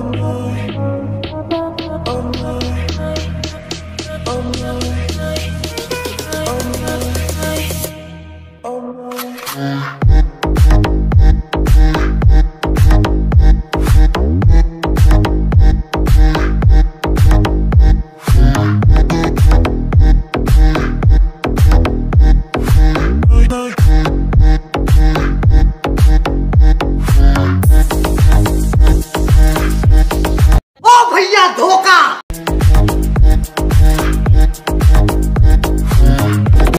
Oh, my. はどうか。